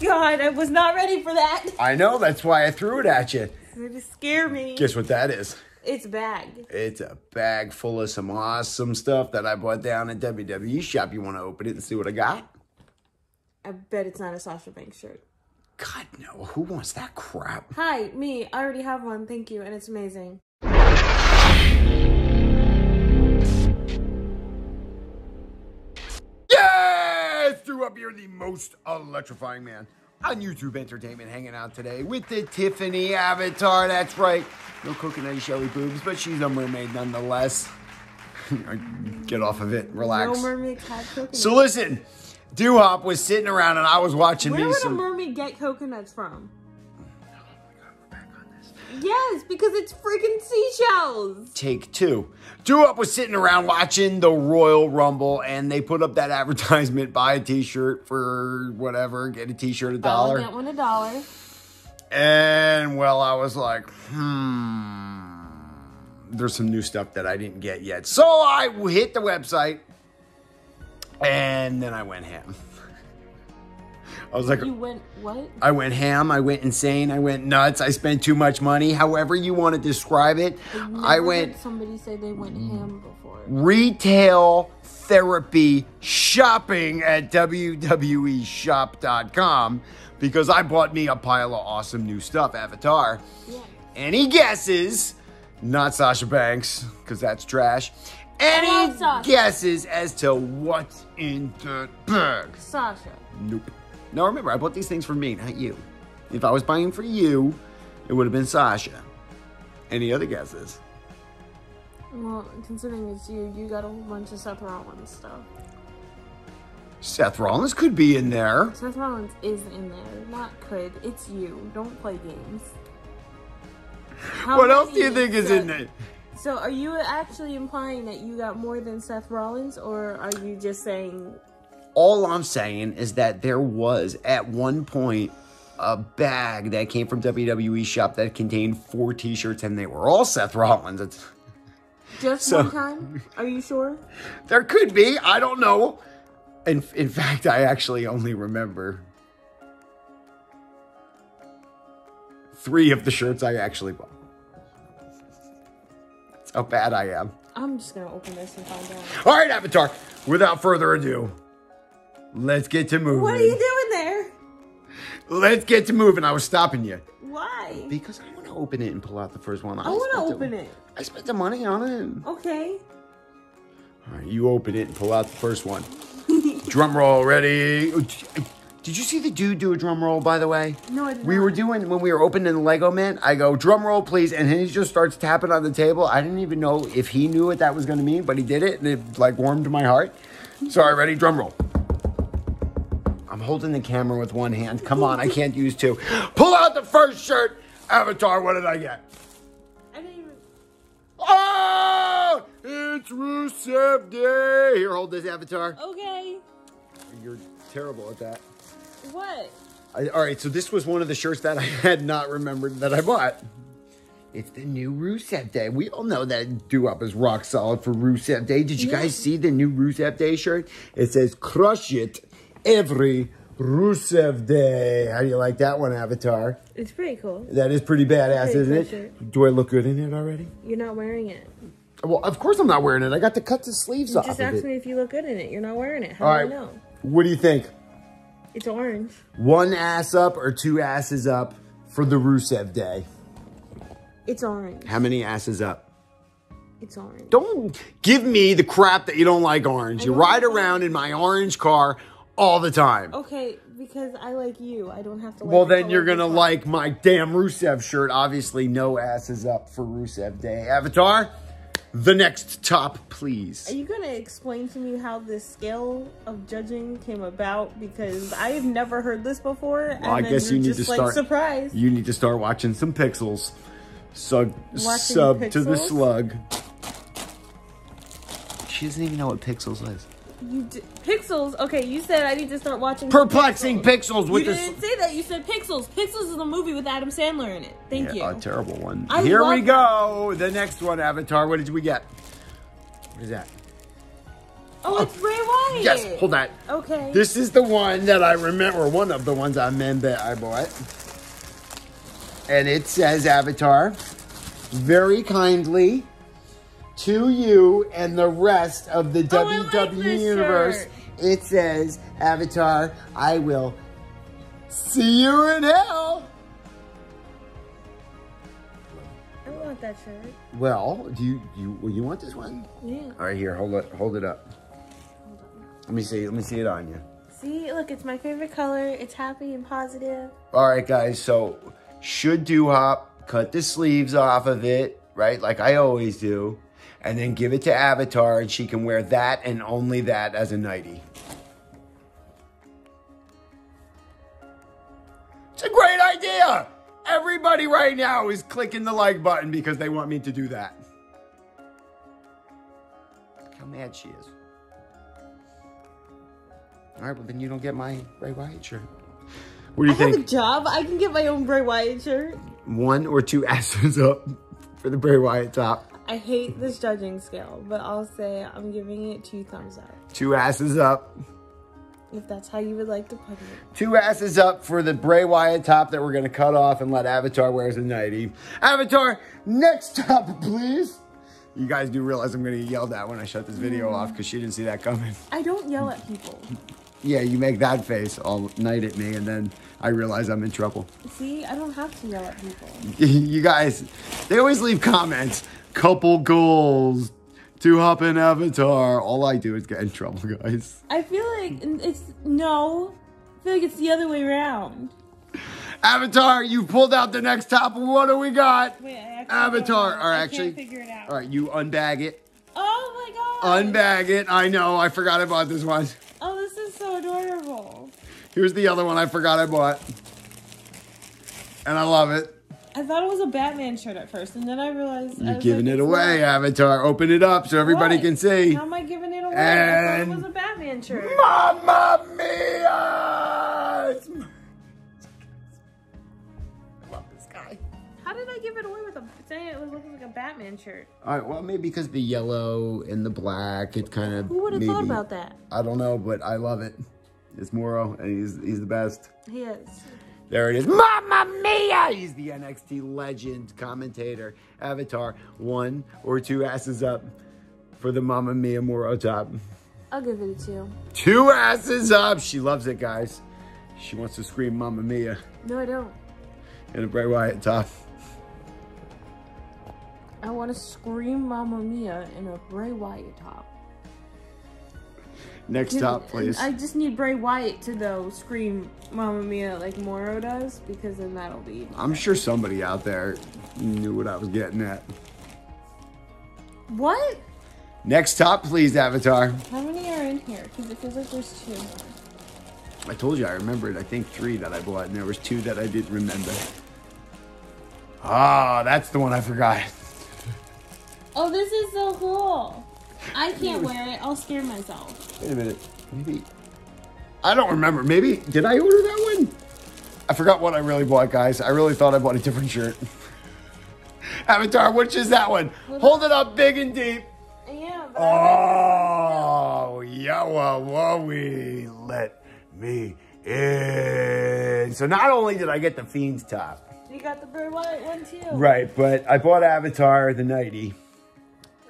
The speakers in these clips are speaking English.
God, I was not ready for that. I know, that's why I threw it at you. It just scare me. Guess what that is? It's a bag. It's a bag full of some awesome stuff that I bought down at WWE Shop. You want to open it and see what I got? I bet it's not a Sasha Banks shirt. God, no. Who wants that crap? Hi, me. I already have one. Thank you, and it's amazing. Yes! Duhop here, the most electrifying man on YouTube Entertainment, hanging out today with the Tiffani avatar. That's right. No coconut shelly boobs, but she's a mermaid nonetheless. Get off of it. Relax. No mermaid had coconuts. So listen, Duhop was sitting around and I was watching Where these. would a mermaid get coconuts from? Yes, because it's freaking seashells. Take two. Duhop was sitting around watching the Royal Rumble and they put up that advertisement, buy a t-shirt for whatever, get a t-shirt a I'll dollar. get one a dollar. And well, I was like, hmm, there's some new stuff that I didn't get yet. So I hit the website and then I went ham. I was like, You went what? I went ham, I went insane, I went nuts, I spent too much money, however you want to describe it. I've never I went heard somebody say they went ham before. retail therapy shopping at WWEshop.com because I bought me a pile of awesome new stuff, Avatar. Yeah. Any guesses? Not Sasha Banks, because that's trash. Any guesses as to what's in the bag? Sasha. Nope. Now remember, I bought these things for me, not you. If I was buying for you, it would have been Sasha. Any other guesses? Well, considering it's you, you got a whole bunch of Seth Rollins stuff. Seth Rollins could be in there. Seth Rollins is in there. Not could. It's you. Don't play games. How What else do you think is Seth- in there? So, are you actually implying that you got more than Seth Rollins, or are you just saying All I'm saying is that there was at one point a bag that came from WWE shop that contained four t-shirts and they were all Seth Rollins. It's, just So- one time? Are you sure? there could be, I don't know. In, in fact, I actually only remember three of the shirts I actually bought. That's how bad I am. I'm just gonna open this and find out. All right, Avatar, without further ado, let's get to moving. What are you doing there? Let's get to moving. I was stopping you. Why? Because I want to open it and pull out the first one. I want to open it. I spent the money on it. Okay. All right, you open it and pull out the first one. drum roll, ready? Did you see the dude do a drum roll, by the way? No, I didn't. We were doing, when we were opening the Lego Man, I go, drum roll, please. And then he just starts tapping on the table. I didn't even know if he knew what that was going to mean, but he did it and it like warmed my heart. Sorry, ready? Drum roll. I'm holding the camera with one hand. Come on, I can't use two. Pull out the first shirt. Avatar, what did I get? I didn't even. Oh, it's Rusev Day. Here, hold this avatar. Okay. You're terrible at that. What? I, all right, so this was one of the shirts that I had not remembered that I bought. It's the new Rusev Day. We all know that Duhop is rock solid for Rusev Day. Did you Yeah. guys see the new Rusev Day shirt? It says "Crush it every Rusev Day." How do you like that one, Avatar? It's pretty cool. That is pretty badass, Pretty isn't it? shirt. Do I look good in it already? You're not wearing it. Well, of course I'm not wearing it. I got to cut the sleeves off Just of ask it. me if you look good in it. You're not wearing it. How All do right. I know? What do you think? It's orange. One ass up or two asses up for the Rusev Day? It's orange. How many asses up? It's orange. Don't give me the crap that you don't like orange. You don't ride around in my orange car all the time. Okay, because I like you. I don't have to. Like Well, then you're gonna like my damn Rusev shirt. Obviously, no asses up for Rusev Day. Avatar, the next top, please. Are you gonna explain to me how this scale of judging came about? Because I have never heard this before. and Well, I guess you're need just to like start. surprised. You need to start watching some Pixels. Sub, Watching sub to the slug. She doesn't even know what Pixels is. You d- pixels. Okay, you said I need to start watching. Perplexing Pixels. Pixels with You this. didn't say that. You said Pixels. Pixels is a movie with Adam Sandler in it. Thank Yeah, you. A terrible one. I Here we go. The next one, Avatar. What did we get? What is that? Oh, it's oh. Bray Wyatt. Yes, hold that. Okay. This is the one that I remember, one of the ones I remember that I bought. And it says Avatar, very kindly to you and the rest of the Oh, I like WWE universe. It says, Avatar, I will see you in hell. I want that shirt. Well, do you you well, you want this one? Yeah. All right, here, hold it, hold it up. Let me see, let me see it on you. See, look, it's my favorite color. It's happy and positive. All right, guys. So should Duhop, cut the sleeves off of it, right? Like I always do. And then give it to Avatar and she can wear that and only that as a nightie. It's a great idea. Everybody right now is clicking the like button because they want me to do that. Look how mad she is. All right, well then you don't get my Bray Wyatt shirt. What do I you think? have a job. I can get my own Bray Wyatt shirt. one or two asses up for the Bray Wyatt top. I hate this judging scale, but I'll say I'm giving it two thumbs up. Two asses up. If that's how you would like to put it. Two asses up for the Bray Wyatt top that we're going to cut off and let Avatar wear as a nightie. Avatar, next top, please. You guys do realize I'm going to yell yelled at when I shut this video off because she didn't see that coming. I don't yell at people. Yeah, you make that face all night at me and then I realize I'm in trouble. See, I don't have to yell at people. you guys, they always leave comments. Couple goals Duhop in Avatar. All I do is get in trouble, guys. I feel like it's no. I feel like it's the other way around. Avatar, you pulled out the next top. What do we got? Wait, I Avatar. don't I actually, can't figure it out. all right, you unbag it. Oh my god. Unbag it. I know. I forgot I bought this one. This is so adorable. Here's the other one I forgot I bought. And I love it. I thought it was a Batman shirt at first, and then I realized You're was giving like, it away, not. Avatar. Open it up so everybody What? can see. How am I giving it away? I And- thought it was a Batman shirt. Mamma mia! It's- I love this guy. How did I give it away with a saying it was looking like a Batman shirt? All right, well, maybe because the yellow and the black, it kind of. Who would have thought about that? I don't know, but I love it. It's Mauro, and he's he's the best. He is. There it is. Mamma mia! He's the NXT legend commentator. Avatar, one or two asses up for the Mamma Mia Mauro top. I'll give it a two. Two asses up. She loves it, guys. She wants to scream Mamma Mia No, I don't. in a Bray Wyatt top. I want to scream Mamma Mia in a Bray Wyatt top. Next Give- top, please. I just need Bray Wyatt to though scream Mamma Mia like Mauro does because then that'll be. I'm sure somebody out there knew what I was getting at. What? Next top, please, Avatar. How many are in here? Because it feels like there's two. I told you I remembered, I think, three that I bought, and there was two that I didn't remember. Ah, that's the one I forgot. Oh, this is so cool. I can't wear it. I'll scare myself. Wait a minute. Maybe. I don't remember. Maybe. Did I order that one? I forgot what I really bought, guys. I really thought I bought a different shirt. Avatar, which is that one? Hold it up big and deep. Yeah, Oh, Wowie, let me in. So not only did I get the Fiend's top, you got the bird Wyatt one too. right, but I bought Avatar the nighty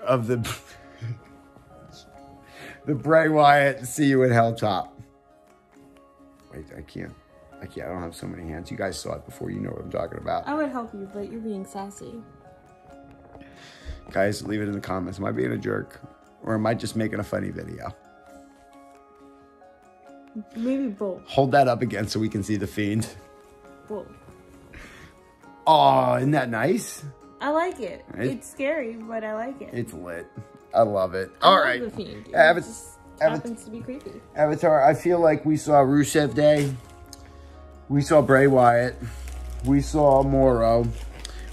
of the the Bray Wyatt See You in Helltop. Wait, I can't. I can't. I don't have so many hands. You guys saw it before. You know what I'm talking about. I would help you, but you're being sassy. Guys, leave it in the comments. Am I being a jerk? Or am I just making a funny video? Maybe both. Hold that up again so we can see the Fiend. Both. Oh, isn't that nice? I like it. It's scary, but I like it. It's lit. I love it. I All love right. Fiend. It Ava- just happens to be creepy. Avatar, I feel like we saw Rusev Day. We saw Bray Wyatt. We saw Mauro.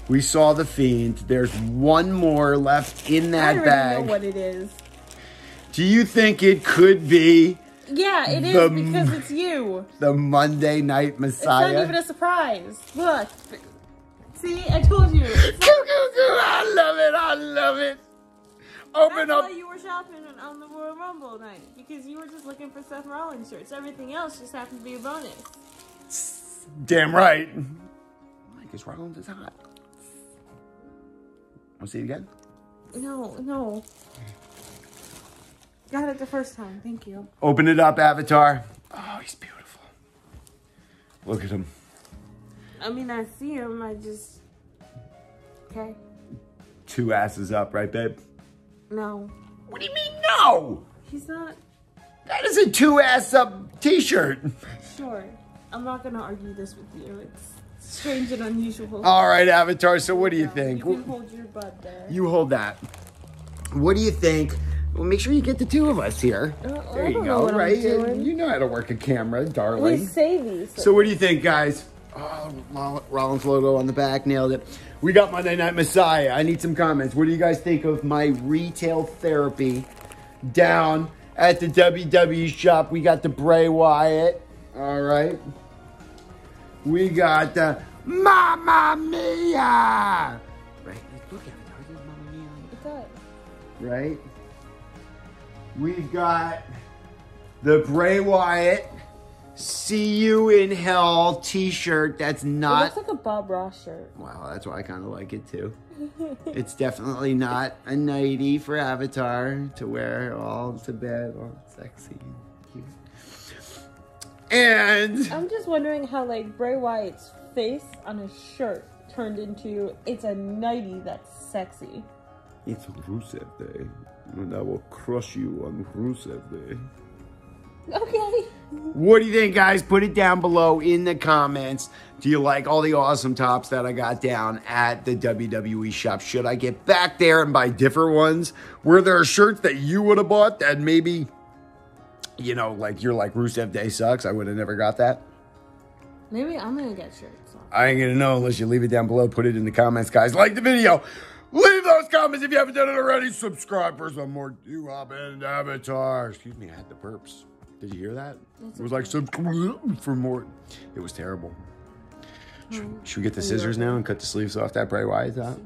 We saw The Fiend. There's one more left in I that already bag. know what it is. Do you think it could be Yeah, it is The- because it's you. the Monday Night Messiah. It's not even a surprise. Look. See, I told you. I love it. I love it. Open That's up. you were shopping on the Royal Rumble night because you were just looking for Seth Rollins shirts. Everything else just happened to be a bonus. Damn right. Because Rollins is hot. I'll see you again. No, no. Got it the first time. Thank you. Open it up, Avatar. Oh, he's beautiful. Look at him. I mean, I see him. I just. Okay. Two asses up, right, babe? No. What do you mean, no? He's not. That is a two ass up t shirt. Sure. I'm not gonna argue this with you. It's strange and unusual. All right, Avatar. So, what do you think? You hold your butt there. You hold that. What do you think? Well, make sure you get the two of us here. Uh, There you go, right? You know how to work a camera, darling. We say these. So, what do you think, guys? Oh, Rollins logo on the back, nailed it. We got Monday Night Messiah. I need some comments. What do you guys think of my retail therapy down at the WWE shop? We got the Bray Wyatt. All right. We got the Mamma Mia. Right? Look at it. Mamma Mia What's up? right? We've got the Bray Wyatt See You in Hell t shirt. That's It not. looks like a Bob Ross shirt. Wow, that's why I kind of like it too. it's definitely not a nightie for Avatar to wear all to bed, all sexy and cute. And I'm just wondering how like Bray Wyatt's face on his shirt turned into it's a nightie that's sexy. it's Rusev Day, and I will crush you on Rusev Day. Okay. What do you think, guys? Put it down below in the comments. Do you like all the awesome tops that I got down at the WWE shop? Should I get back there and buy different ones? Were there shirts that you would have bought that maybe, you know, like you're like Rusev Day sucks? I would have never got that. Maybe I'm gonna get shirts. On. I ain't gonna know unless you leave it down below. Put it in the comments, guys. Like the video. Leave those comments if you haven't done it already. Subscribe for some more Duhop and Avatar. Excuse me, I had the burps. Did you hear that? That's it was like subscribe for more. It was terrible. Should, should we get the scissors now and cut the sleeves off that Bray Wyatt top?